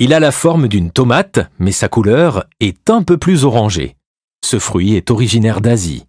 Il a la forme d'une tomate, mais sa couleur est un peu plus orangée. Ce fruit est originaire d'Asie.